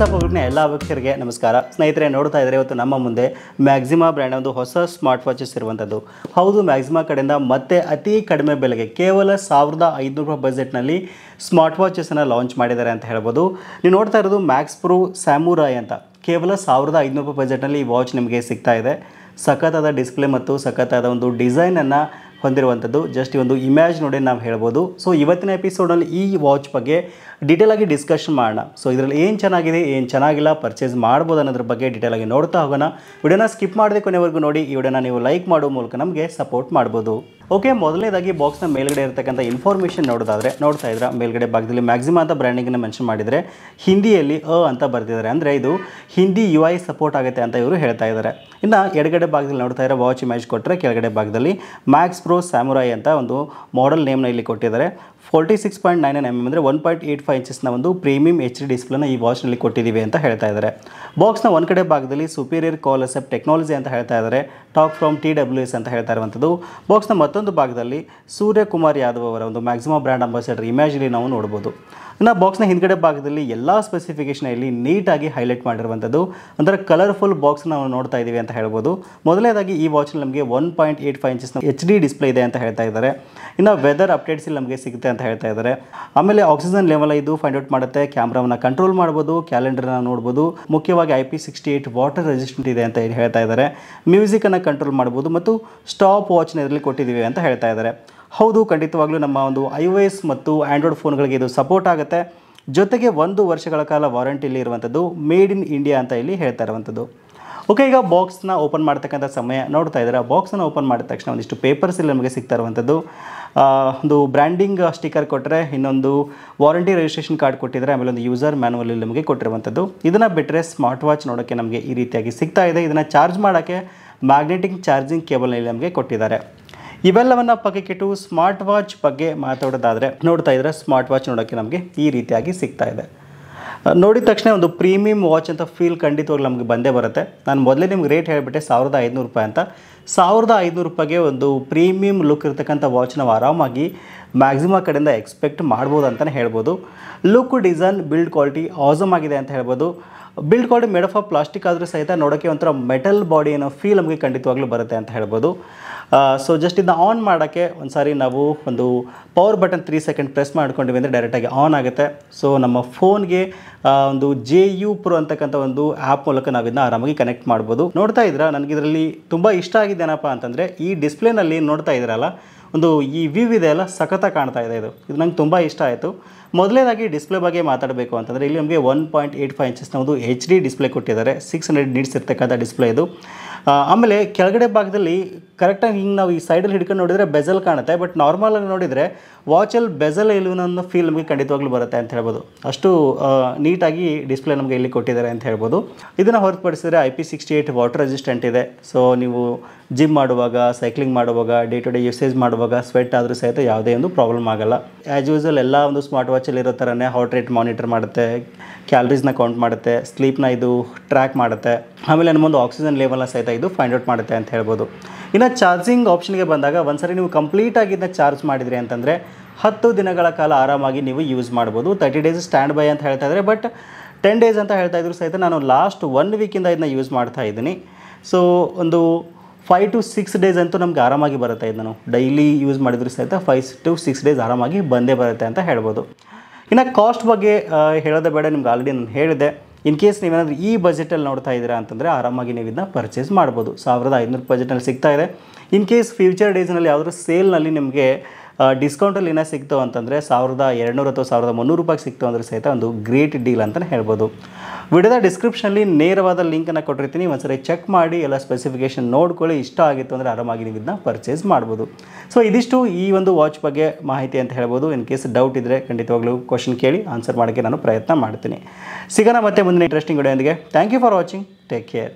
ಎಲ್ಲ ವೀಕ್ಷಕರಿಗೆ ನಮಸ್ಕಾರ. ಸ್ನೇಹಿತರೆ, ನೋಡ್ತಾ ಇದ್ದಾರೆ ಇವತ್ತು ನಮ್ಮ ಮುಂದೆ ಮ್ಯಾಕ್ಸಿಮಾ ಬ್ರ್ಯಾಂಡ್ ಒಂದು ಹೊಸ ಸ್ಮಾರ್ಟ್ ವಾಚಸ್ ಇರುವಂಥದ್ದು ಹೌದು ಮ್ಯಾಕ್ಸಿಮಾ ಕಡೆಯಿಂದ ಮತ್ತೆ ಅತಿ ಕಡಿಮೆ ಬೆಲೆಗೆ ಕೇವಲ ಸಾವಿರದ ಐದುನೂರು ರೂಪಾಯಿ ಬಜೆಟ್ನಲ್ಲಿ ಸ್ಮಾರ್ಟ್ ವಾಚಸನ್ನು ಲಾಂಚ್ ಮಾಡಿದ್ದಾರೆ ಅಂತ ಹೇಳ್ಬೋದು. ನೀವು ನೋಡ್ತಾ ಇರೋದು ಮ್ಯಾಕ್ಸ್ ಪ್ರೋ ಸ್ಯಾಮುರಾಯ್ ಅಂತ. ಕೇವಲ ಸಾವಿರದ ಐದುನೂರು ರೂಪಾಯಿ ಬಜೆಟ್ನಲ್ಲಿ ಈ ವಾಚ್ ನಿಮಗೆ ಸಿಗ್ತಾ ಇದೆ. ಸಖತ್ತಾದ ಡಿಸ್ಪ್ಲೇ ಮತ್ತು ಸಖತ್ತಾದ ಒಂದು ಡಿಸೈನನ್ನು ಹೊಂದಿರುವಂಥದ್ದು. ಜಸ್ಟ್ ಈ ಒಂದು ಇಮೇಜ್ ನೋಡಿ ನಾವು ಹೇಳ್ಬೋದು. ಸೊ ಇವತ್ತಿನ ಎಪಿಸೋಡಲ್ಲಿ ಈ ವಾಚ್ ಬಗ್ಗೆ ಡೀಟೇಲ್ ಆಗಿ ಡಿಸ್ಕಷನ್ ಮಾಡೋಣ. ಸೊ ಇದರಲ್ಲಿ ಏನು ಚೆನ್ನಾಗಿದೆ, ಏನು ಚೆನ್ನಾಗಿಲ್ಲ ಪರ್ಚೇಸ್ ಮಾಡ್ಬೋದು ಅನ್ನೋದ್ರ ಬಗ್ಗೆ ಡೀಟೇಲ್ ಆಗಿ ನೋಡ್ತಾ ಹೋಗೋಣ. ವಿಡಿಯೋನ ಸ್ಕಿಪ್ ಮಾಡದೆ ಕೊನೆವರೆಗೂ ನೋಡಿ, ಈ ವಿಡಿಯೋನ ನೀವು ಲೈಕ್ ಮಾಡೋ ಮೂಲಕ ನಮಗೆ ಸಪೋರ್ಟ್ ಮಾಡ್ಬೋದು. ಓಕೆ, ಮೊದಲನೇದಾಗಿ ಬಾಕ್ಸ್ನ ಮೇಲ್ಗಡೆ ಇರತಕ್ಕಂಥ ಇನ್ಫಾರ್ಮೇಷನ್ ನೋಡೋದಾದ್ರೆ ನೋಡ್ತಾ ಇದ್ರೆ. ಮೇಲ್ಗಡೆ ಭಾಗದಲ್ಲಿ ಮ್ಯಾಕ್ಸಿಮಮ್ ಅಂತ ಬ್ರ್ಯಾಂಡಿಂಗನ್ನು ಮೆನ್ಷನ್ ಮಾಡಿದರೆ ಹಿಂದಿಯಲ್ಲಿ ಅ ಅಂತ ಬರ್ತಿದ್ದಾರೆ ಅಂದರೆ ಇದು ಹಿಂದಿ ಯು ಐ ಸಪೋರ್ಟ್ ಆಗುತ್ತೆ ಅಂತ ಇವರು ಹೇಳ್ತಾ ಇದ್ದಾರೆ. ಇನ್ನು ಎಡಗಡೆ ಭಾಗದಲ್ಲಿ ನೋಡ್ತಾ ಇರೋ ವಾಚ್ ಇಮೇಜ್ ಕೊಟ್ಟರೆ ಕೆಳಗಡೆ ಭಾಗದಲ್ಲಿ ಮ್ಯಾಕ್ಸ್ ಪ್ರೋ ಸ್ಯಾಮುರಾಯ್ ಅಂತ ಒಂದು ಮಾಡೆಲ್ ನೇಮ್ನ ಇಲ್ಲಿ ಕೊಟ್ಟಿದ್ದಾರೆ. Forty six point nine M M ಅಂದರೆ ಒನ್ ಪಾಯಿಂಟ್ ಏಯ್ಟ್ ಫೈವ್ ಇಂಚಸ್ನ ಒಂದು ಪ್ರೀಮಿಯಂ ಎಚ್ ಡಿ ಡಿಸ್ಪ್ಲೇನ ಈ ವಾಚ್ನಲ್ಲಿ ಕೊಟ್ಟಿದ್ದೀವಿ ಅಂತ ಹೇಳ್ತಾ ಇದ್ದಾರೆ. ಬಾಕ್ಸ್ನ ಒಂದು ಕಡೆ ಭಾಗದಲ್ಲಿ ಸುಪೀರಿಯರ್ ಕಾಲ್ ಅಸೆಪ್ಟ್ ಟೆಕ್ನಾಲಜಿ ಅಂತ ಹೇಳ್ತಾ ಇದ್ದಾರೆ. Talk from T W S ಅಂತ ಹೇಳ್ತಾ ಇರುವಂಥದ್ದು. ಬಾಕ್ಸ್ನ ಮತ್ತೊಂದು ಭಾಗದಲ್ಲಿ ಸೂರ್ಯಕುಮಾರ್ ಯಾದವ್ ಅವರ ಒಂದು ಮ್ಯಾಕ್ಸಿಮಮ್ ಬ್ರ್ಯಾಂಡ್ ಅಂಬಾಸಿಡರ್ ಇಮೇಜಲ್ಲಿ ನಾವು ನೋಡ್ಬೋದು. ಇನ್ನು ಬಾಕ್ಸ್ನ ಹಿಂದ್ಗಡೆ ಭಾಗದಲ್ಲಿ ಎಲ್ಲ ಸ್ಪೆಸಿಫಿಕೇಷನ್ ಇಲ್ಲಿ ನೀಟಾಗಿ ಹೈಲೈಟ್ ಮಾಡಿರುವಂಥದ್ದು ಅಂದರೆ ಕಲರ್ಫುಲ್ ಬಾಕ್ಸ್ ನಾವು ನೋಡ್ತಾ ಇದ್ದೀವಿ ಅಂತ ಹೇಳ್ಬೋದು. ಮೊದಲನೇದಾಗಿ ಈ ವಾಚ್ನಲ್ಲಿ ನಮಗೆ ಒನ್ ಪಾಯಿಂಟ್ ಏಯ್ಟ್ ಫೈವ್ ಇಂಚಸ್ನ ಎಚ್ ಡಿ ಡಿಸ್ಪ್ಲೇ ಇದೆ ಅಂತ ಹೇಳ್ತಾ ಇದ್ದಾರೆ. ಇನ್ನು ವೆದರ್ ಅಪ್ಡೇಟ್ಸ್ ಇಲ್ಲಿ ನಮಗೆ ಸಿಗುತ್ತೆ ಅಂತ ಹೇಳ್ತಾ ಇದ್ದಾರೆ. ಆಮೇಲೆ ಆಕ್ಸಿಜನ್ ಲೆವೆಲ್ ಇದು ಫೈಂಡ್ ಔಟ್ ಮಾಡುತ್ತೆ. ಕ್ಯಾಮ್ರಾವನ್ನು ಕಂಟ್ರೋಲ್ ಮಾಡ್ಬೋದು. ಕ್ಯಾಲೆಂಡರ್ನ ನೋಡ್ಬೋದು. ಮುಖ್ಯವಾಗಿ I P sixty eight water resistant ಇದೆ ಅಂತ ಹೇಳಿ ಹೇಳ್ತಾ ಇದ್ದಾರೆ. ಮ್ಯೂಸಿಕನ್ನು ಕಂಟ್ರೋಲ್ ಮಾಡ್ಬೋದು. ಮತ್ತು ಸ್ಟಾಪ್ ವಾಚ್ನ ಇದರಲ್ಲಿ ಕೊಟ್ಟಿದ್ದೀವಿ ಅಂತ ಹೇಳ್ತಾ ಇದ್ದಾರೆ. ಹೌದು, ಖಂಡಿತವಾಗ್ಲೂ ನಮ್ಮ ಒಂದು ಐ ಒ ಎಸ್ ಮತ್ತು ಆ್ಯಂಡ್ರಾಯ್ಡ್ ಫೋನ್ಗಳಿಗೆ ಇದು ಸಪೋರ್ಟ್ ಆಗುತ್ತೆ. ಜೊತೆಗೆ ಒಂದು ವರ್ಷಗಳ ಕಾಲ ವಾರಂಟಿಲಿ ಇರುವಂಥದ್ದು ಮೇಡ್ ಇನ್ ಇಂಡಿಯಾ ಅಂತ ಇಲ್ಲಿ ಹೇಳ್ತಾ ಇರುವಂಥದ್ದು ಓಕೆ ಈಗ ಬಾಕ್ಸ್ನ ಓಪನ್ ಮಾಡ್ತಕ್ಕಂಥ ಸಮಯ ನೋಡ್ತಾ ಇದ್ದಾರೆ? ಬಾಕ್ಸನ್ನು ಓಪನ್ ಮಾಡಿದ ತಕ್ಷಣ ಒಂದಿಷ್ಟು ಪೇಪರ್ಸ್ ಇಲ್ಲಿ ನಮಗೆ ಸಿಗ್ತಾ ಇರುವಂಥದ್ದು ಒಂದು ಬ್ರ್ಯಾಂಡಿಂಗ್ ಸ್ಟಿಕರ್ ಕೊಟ್ಟರೆ ಇನ್ನೊಂದು ವಾರಂಟಿ ರಿಜಿಸ್ಟ್ರೇಷನ್ ಕಾರ್ಡ್ ಕೊಟ್ಟಿದ್ದಾರೆ ಆಮೇಲೆ ಒಂದು ಯೂಸರ್ ಮ್ಯಾನುವಲ್ ಇಲ್ಲಿ ನಮಗೆ ಕೊಟ್ಟಿರುವಂಥದ್ದು ಇದನ್ನು ಬಿಟ್ಟರೆ ಸ್ಮಾರ್ಟ್ ವಾಚ್ ನೋಡೋಕ್ಕೆ ನಮಗೆ ಈ ರೀತಿಯಾಗಿ ಸಿಗ್ತಾ ಇದೆ. ಇದನ್ನು ಚಾರ್ಜ್ ಮಾಡೋಕ್ಕೆ ಮ್ಯಾಗ್ನೆಟಿಕ್ ಚಾರ್ಜಿಂಗ್ ಕೇಬಲ್ನಲ್ಲಿ ನಮಗೆ ಕೊಟ್ಟಿದ್ದಾರೆ. ಇವೆಲ್ಲವನ್ನು ಪಕ್ಕಕ್ಕಿಟ್ಟು ಸ್ಮಾರ್ಟ್ ವಾಚ್ ಬಗ್ಗೆ ಮಾತಾಡೋದಾದರೆ ನೋಡ್ತಾ ಇದ್ರೆ ಸ್ಮಾರ್ಟ್ ವಾಚ್ ನೋಡೋಕ್ಕೆ ನಮಗೆ ಈ ರೀತಿಯಾಗಿ ಸಿಗ್ತಾ ಇದೆ. ನೋಡಿದ ತಕ್ಷಣ ಒಂದು ಪ್ರೀಮಿಯಂ ವಾಚ್ ಅಂತ ಫೀಲ್ ಖಂಡಿತವಾಗ್ಲೂ ನಮಗೆ ಬಂದೇ ಬರುತ್ತೆ. ನಾನು ಮೊದಲೇ ನಿಮ್ಗೆ ರೇಟ್ ಹೇಳಿಬಿಟ್ಟೆ ಸಾವಿರದ ಐದುನೂರು ರೂಪಾಯಿ ಅಂತ. ಸಾವಿರದ ಐದುನೂರು ರೂಪಾಯಿಗೆ ಒಂದು ಪ್ರೀಮಿಯಂ ಲುಕ್ ಇರತಕ್ಕಂಥ ವಾಚ್ನ ನಾವು ಆರಾಮಾಗಿ ಮ್ಯಾಕ್ಸಿಮಮ್ ಕಡೆಯಿಂದ ಎಕ್ಸ್ಪೆಕ್ಟ್ ಮಾಡ್ಬೋದು ಅಂತಲೇ ಹೇಳ್ಬೋದು. Look design build quality awesome ಆಗಿದೆ ಅಂತ ಹೇಳ್ಬೋದು. Build quality made of plastic ಆದರೂ ಸಹಿತ ನೋಡೋಕ್ಕೆ ಒಂಥರ ಮೆಟಲ್ ಬಾಡಿ ಅನ್ನೋ ಫೀಲ್ ನಮಗೆ ಖಂಡಿತವಾಗ್ಲೂ ಬರುತ್ತೆ ಅಂತ ಹೇಳ್ಬೋದು. ಸೊ ಜಸ್ಟ್ ಇದನ್ನ ಆನ್ ಮಾಡೋಕ್ಕೆ ಒಂದು ಸಾರಿ ನಾವು ಒಂದು power button three second press ಮಾಡ್ಕೊಂಡಿವಿ ಅಂದರೆ ಡೈರೆಕ್ಟಾಗಿ ಆನ್ ಆಗುತ್ತೆ. ಸೊ ನಮ್ಮ ಫೋನ್ಗೆ ಒಂದು ಜೆ ಯು ಪ್ರೋ ಅಂತಕ್ಕಂಥ ಒಂದು ಆ್ಯಪ್ ಮೂಲಕ ನಾವು ಇದನ್ನ ಆರಾಮಾಗಿ ಕನೆಕ್ಟ್ ಮಾಡ್ಬೋದು. ನೋಡ್ತಾ ಇದ್ದೀರಾ? ನನಗೆ ಇದರಲ್ಲಿ ತುಂಬ ಇಷ್ಟ ಆಗಿದೆ ಏನಪ್ಪ ಅಂತಂದರೆ ಈ ಡಿಸ್ಪ್ಲೇನಲ್ಲಿ ನೋಡ್ತಾ ಇದ್ದೀರಲ್ಲ ಒಂದು ಈ ವ್ಯೂ ಇದೆ ಅಲ್ಲ ಸಖತ ಕಾಣ್ತಾ ಇದೆ ಇದು. ಇದು ನಂಗೆ ತುಂಬ ಇಷ್ಟ ಆಯಿತು. ಮೊದಲೇದಾಗಿ ಡಿಸ್ಪ್ಲೇ ಬಗ್ಗೆ ಮಾತಾಡಬೇಕು ಅಂತಂದರೆ ಇಲ್ಲಿ ನಮಗೆ ಒನ್ ಪಾಯಿಂಟ್ ಏಯ್ಟ್ ಫೈವ್ ಇಂಚಸ್ನ ಒಂದು ಎಚ್ ಡಿ ಡಿಸ್ಪ್ಲೇ ಕೊಟ್ಟಿದ್ದಾರೆ. ಸಿಕ್ಸ್ ಹಂಡ್ರೆಡ್ ನೀಡ್ಸ್ ಇರ್ತಕ್ಕಂಥ ಡಿಸ್ಪ್ಲೇ ಇದು. ಆಮೇಲೆ ಕೆಳಗಡೆ ಭಾಗದಲ್ಲಿ ಕರೆಕ್ಟಾಗಿ ಹಿಂಗೆ ನಾವು ಈ ಸೈಡಲ್ಲಿ ಹಿಡ್ಕೊಂಡು ನೋಡಿದರೆ ಬೆಜಲ್ ಕಾಣುತ್ತೆ. ಬಟ್ ನಾರ್ಮಲಾಗಿ ನೋಡಿದರೆ ವಾಚಲ್ಲಿ ಬೆಜಲ್ ಇಲ್ಲವನ್ನೋ ಫೀಲ್ ನಮಗೆ ಖಂಡಿತವಾಗ್ಲೂ ಬರುತ್ತೆ ಅಂತ ಹೇಳ್ಬೋದು. ಅಷ್ಟು ನೀಟಾಗಿ ಡಿಸ್ಪ್ಲೇ ನಮಗೆ ಇಲ್ಲಿ ಕೊಟ್ಟಿದ್ದಾರೆ ಅಂತ ಹೇಳ್ಬೋದು. ಇದನ್ನು ಹೊರತುಪಡಿಸಿದರೆ I P sixty eight water resistant ಇದೆ. ಸೊ ನೀವು ಜಿಮ್ ಮಾಡುವಾಗ ಸೈಕ್ಲಿಂಗ್ ಮಾಡುವಾಗ ಡೇ ಟು ಡೇ ಯೂಸೇಜ್ ಮಾಡುವಾಗ ಸ್ವೆಟ್ ಆದರೂ ಸಹಿತ ಯಾವುದೇ ಒಂದು ಪ್ರಾಬ್ಲಮ್ ಆಗಲ್ಲ. ಆ್ಯಸ್ ಯೂಸಲ್ ಎಲ್ಲ ಒಂದು ಸ್ಮಾರ್ಟ್ ವಾಚಲ್ಲಿ ಇರೋ ಥರನೇ ಹಾರ್ಟ್ ರೇಟ್ ಮಾನಿಟರ್ ಮಾಡುತ್ತೆ ಕ್ಯಾಲರೀಸ್ನ ಕೌಂಟ್ ಮಾಡುತ್ತೆ ಸ್ಲೀಪ್ನ ಇದು ಟ್ರ್ಯಾಕ್ ಮಾಡುತ್ತೆ. ಆಮೇಲೆ ನಮ್ಮೊಂದು ಆಕ್ಸಿಜನ್ ಲೆವೆಲ್ನ ಸಹಿತ ಇದು ಫೈಂಡ್ ಔಟ್ ಮಾಡುತ್ತೆ ಅಂತ ಹೇಳ್ಬೋದು. ಇನ್ನು ಚಾರ್ಜಿಂಗ್ ಆಪ್ಷನ್ಗೆ ಬಂದಾಗ ಒಂದ್ಸರಿ ನೀವು ಕಂಪ್ಲೀಟಾಗಿ ಇದನ್ನ ಚಾರ್ಜ್ ಮಾಡಿದ್ರಿ ಅಂತಂದರೆ ಹತ್ತು ದಿನಗಳ ಕಾಲ ಆರಾಮಾಗಿ ನೀವು ಯೂಸ್ ಮಾಡ್ಬೋದು. ತರ್ಟಿ ಡೇಸ್ ಸ್ಟ್ಯಾಂಡ್ ಬೈ ಅಂತ ಹೇಳ್ತಾ ಇದ್ದಾರೆ ಬಟ್ ಟೆನ್ ಡೇಸ್ ಅಂತ ಹೇಳ್ತಾ ಇದ್ರು ಸಹಿತ ನಾನು ಲಾಸ್ಟ್ ಒನ್ ವೀಕಿಂದ ಇದನ್ನ ಯೂಸ್ ಮಾಡ್ತಾ ಇದ್ದೀನಿ. ಸೊ ಒಂದು ಫೈವ್ ಟು ಸಿಕ್ಸ್ ಡೇಸ್ ಅಂತೂ ನಮಗೆ ಆರಾಮಾಗಿ ಬರುತ್ತೆ ಇದನ್ನು. ನಾನು ಡೈಲಿ ಯೂಸ್ ಮಾಡಿದ್ರು ಸಹಿತ ಫೈವ್ ಟು ಸಿಕ್ಸ್ ಡೇಸ್ ಆರಾಮಾಗಿ ಬಂದೇ ಬರುತ್ತೆ ಅಂತ ಹೇಳ್ಬೋದು. ಇನ್ನು ಕಾಸ್ಟ್ ಬಗ್ಗೆ ಹೇಳೋದೇ ಬೇಡ, ನಿಮ್ಗೆ ಆಲ್ರೆಡಿ ನಾನು ಹೇಳಿದೆ. ಇನ್ ಕೇಸ್ ನೀವೇನಾದರೂ ಈ ಬಜೆಟಲ್ಲಿ ನೋಡ್ತಾ ಇದ್ದೀರಾ ಅಂತಂದರೆ ಆರಾಮಾಗಿ ನೀವು ಇದನ್ನ ಪರ್ಚೇಸ್ ಮಾಡ್ಬೋದು. ಸಾವಿರದ ಐನೂರು ಬಜೆಟಲ್ಲಿ ಸಿಗ್ತಾ ಇದೆ. ಇನ್ ಕೇಸ್ ಫ್ಯೂಚರ್ ಡೇಸ್ನಲ್ಲಿ ಯಾವುದಾದ್ರು ಸೇಲ್ನಲ್ಲಿ ನಿಮಗೆ ಡಿಸ್ಕೌಂಟಲ್ಲಿ ಏನೋ ಸಿಕ್ತು ಅಂತಂದರೆ ಸಾವಿರದ ಎರಡುನೂರು ಅಥವಾ ಸಾವಿರದ ಮುನ್ನೂರು ರೂಪಾಯಿಗೆ ಸಿಕ್ತು ಅಂದರೆ ಸಹಿತ ಒಂದು ಗ್ರೇಟ್ ಡೀಲ್ ಅಂತಲೇ ಹೇಳ್ಬೋದು. ವಿಡಿಯೋದ ಡಿಸ್ಕ್ರಿಪ್ಷನಲ್ಲಿ ನೇರವಾದ ಲಿಂಕನ್ನು ಕೊಟ್ಟಿರ್ತೀನಿ. ಒಂದ್ಸರಿ ಚೆಕ್ ಮಾಡಿ, ಎಲ್ಲ ಸ್ಪೆಸಿಫಿಕೇಶನ್ ನೋಡ್ಕೊಳ್ಳಿ. ಇಷ್ಟ ಆಗಿತ್ತು ಅಂದರೆ ಆರಾಮಾಗಿ ನೀವು ಇದನ್ನ ಪರ್ಚೇಸ್ ಮಾಡ್ಬೋದು. ಸೊ ಇದಿಷ್ಟು ಈ ಒಂದು ವಾಚ್ ಬಗ್ಗೆ ಮಾಹಿತಿ ಅಂತ ಹೇಳ್ಬೋದು. ಇನ್ ಕೇಸ್ ಡೌಟ್ ಇದ್ದರೆ ಖಂಡಿತವಾಗ್ಲೂ ಕ್ವಶನ್ ಕೇಳಿ ಆನ್ಸರ್ ಮಾಡೋಕ್ಕೆ ನಾನು ಪ್ರಯತ್ನ ಮಾಡ್ತೀನಿ. ಸಿಗೋಣ ಮತ್ತೆ ಮುಂದಿನ interesting ವಿಡಿಯೋದೊಂದಿಗೆ thank you for watching take care